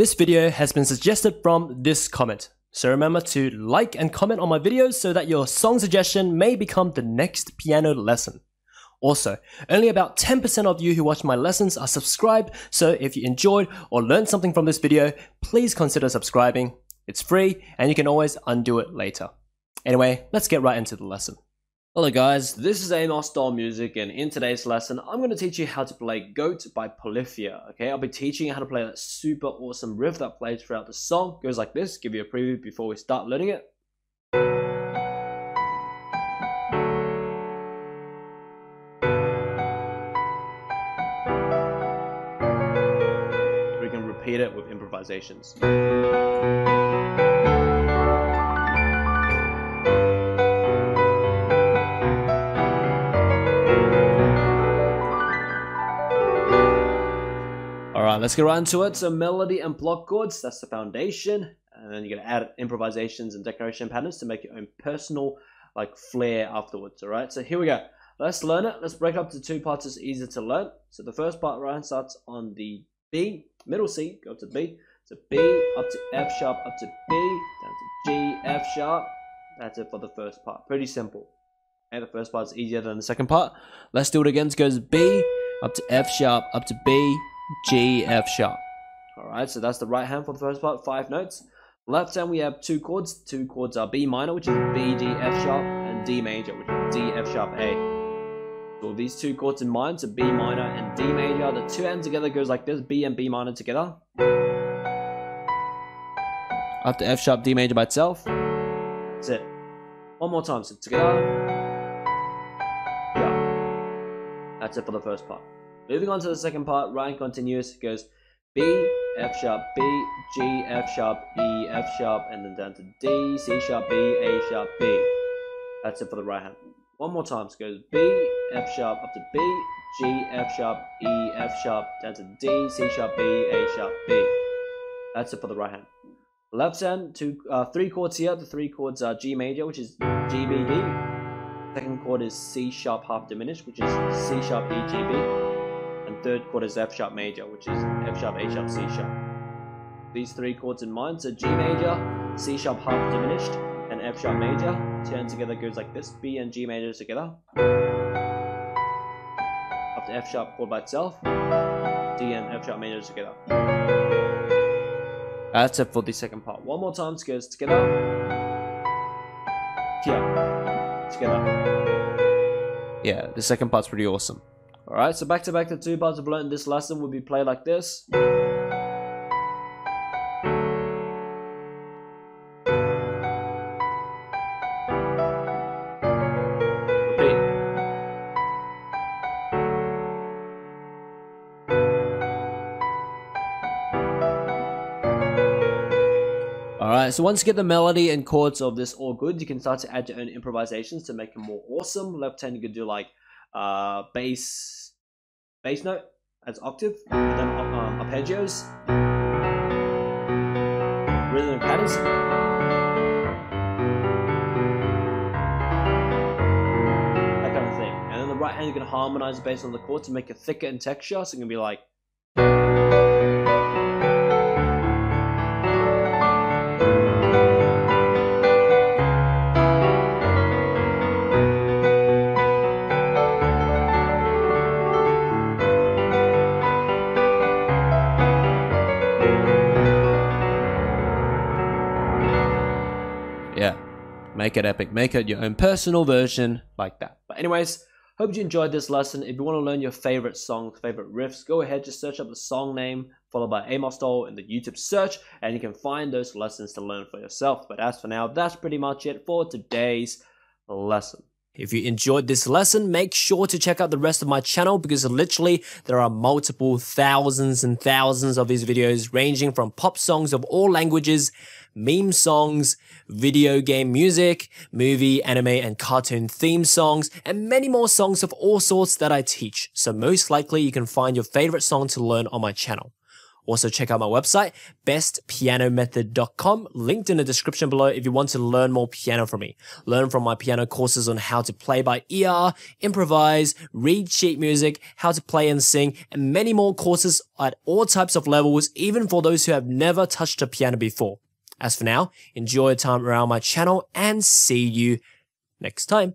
This video has been suggested from this comment. So remember to like and comment on my videos so that your song suggestion may become the next piano lesson. Also, only about 10% of you who watch my lessons are subscribed, so if you enjoyed or learned something from this video, please consider subscribing. It's free and you can always undo it later. Anyway, let's get right into the lesson. Hello guys, this is Amosdoll Music and in today's lesson I'm going to teach you how to play Goat by Polyphia. Okay, I'll be teaching you how to play that super awesome riff that plays throughout the song. It goes like this, give you a preview before we start learning it. We can repeat it with improvisations. Alright, let's get right into it. So melody and block chords, that's the foundation. And then you're gonna add improvisations and decoration patterns to make your own personal like flair afterwards. Alright, so here we go. Let's learn it. Let's break up to two parts it's easier to learn. So the first part right starts on the B, middle C, go up to B, to B, up to F sharp, up to B, down to G, F sharp. That's it for the first part. Pretty simple. And the first part is easier than the second part. Let's do it again. It goes B, up to F sharp, up to B, G, F sharp. Alright, so that's the right hand for the first part, five notes. Left hand we have two chords. Two chords are B minor, which is B, D, F sharp, and D major, which is D, F sharp, A. So these two chords in mind, so B minor and D major, the two hands together goes like this, B and B minor together. After F sharp, D major by itself. That's it. One more time, so together. Yeah. That's it for the first part. Moving on to the second part, right continuous goes B, F sharp, B, G, F sharp, E, F sharp, and then down to D, C sharp, B, A sharp, B. That's it for the right hand. One more time, so it goes B, F sharp, up to B, G, F sharp, E, F sharp, down to D, C sharp, B, A sharp, B. That's it for the right hand. Left hand, two, uh, three chords here. The three chords are G major, which is G, B, D. Second chord is C sharp half diminished, which is C sharp, E, G, B and third chord is F sharp major, which is F sharp, A sharp, C sharp. These three chords in mind, so G major, C sharp half diminished, and F sharp major. Turn together goes like this, B and G major together. After F sharp chord by itself, D and F sharp major together. That's it for the second part. One more time, goes together. Here, together. Yeah, the second part's pretty awesome. Alright, so back to back the two parts of learned this lesson will be played like this. Alright, so once you get the melody and chords of this all good, you can start to add your own improvisations to make it more awesome. Left hand you could do like uh, bass bass note as octave, and then um, arpeggios, rhythm and patterns. That kind of thing. And then the right hand you can harmonize based on the chord to make it thicker in texture, so it can be like Make it epic. Make it your own personal version like that. But anyways, hope you enjoyed this lesson. If you want to learn your favorite songs, favorite riffs, go ahead, just search up the song name, followed by Amosdoll in the YouTube search, and you can find those lessons to learn for yourself. But as for now, that's pretty much it for today's lesson. If you enjoyed this lesson, make sure to check out the rest of my channel because literally there are multiple thousands and thousands of these videos ranging from pop songs of all languages, meme songs, video game music, movie, anime, and cartoon theme songs, and many more songs of all sorts that I teach. So most likely you can find your favorite song to learn on my channel. Also, check out my website, bestpianomethod.com, linked in the description below if you want to learn more piano from me. Learn from my piano courses on how to play by ear, improvise, read sheet music, how to play and sing, and many more courses at all types of levels, even for those who have never touched a piano before. As for now, enjoy your time around my channel and see you next time.